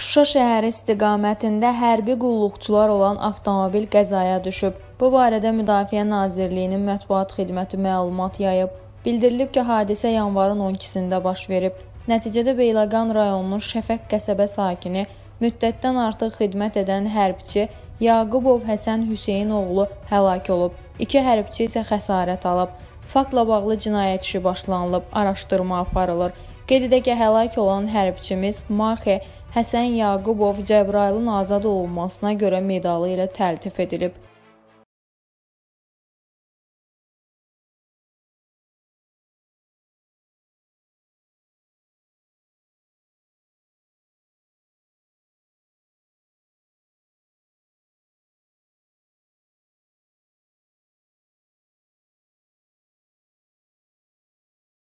Şuşa şəhəri istiqamətində hərbi qulluqçular olan avtomobil qəzaya düşüb. Bu barədə Müdafiə Nazirliyinin mətbuat xidməti məlumat yayıb. Bildirilib ki, hadisə yanvarın 12-sində baş verib. Nəticədə Beyləqan rayonunun Şəfəq qəsəbə sakini, müddətdən artıq xidmət edən hərbçi Yaqubov Həsən Hüseyn oğlu həlak olub. İki hərbçi isə xəsarət alıb. Faktla bağlı cinayət işi başlanılıb, araşdırma aparılır. Qeyd edək ki, həlak olan hərbçimiz Maxi Həsən Yaqubov Cəbrayılın azad olunmasına görə medalı ilə təltif edilib.